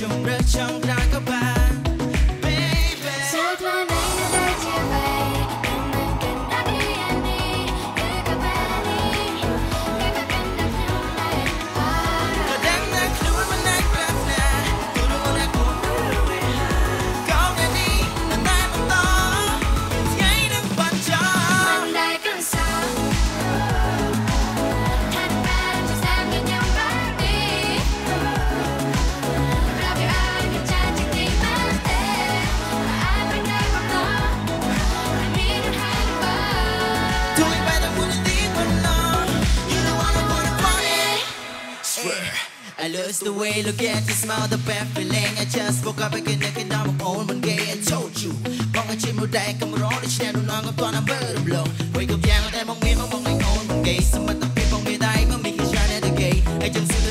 chồng đã chồng đã có bạn I lost the way, look at the smile, the bad feeling I just woke up again, again, now I'm on one day. I told you Mong anh chim một đai, cầm một rốt, chèn đủ ngon, ngập toàn I'm bird of blow. Wake up, yeah, ngọt em mong nghe, mong mong anh on one day Some of the people with I, mong me, he's trying at the gate. I just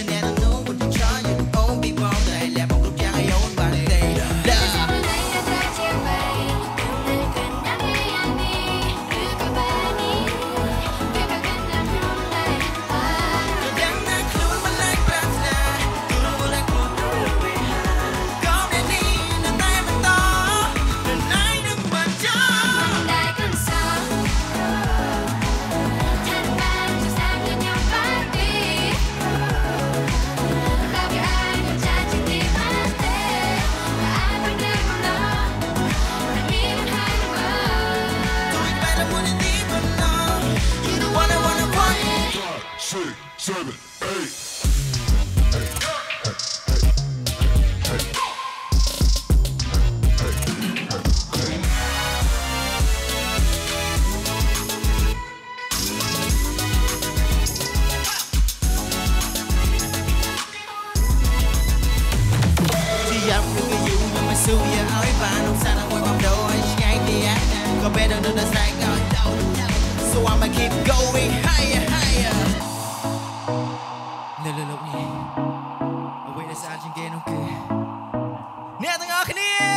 love you to you មិនមិនស៊ូវាឲ្យបានក្នុងសារមួយបបដោឲ្យឆ្ងាយពីអាណាក៏ better than the strike on down so I'ma keep going higher higher នៅលើលោកនេះអ្វីដែលស្អាតជាងគេនោះគឺអ្នកទាំងអស់គ្នា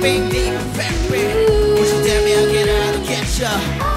big, deep, fat, you tell me how get out look at ya?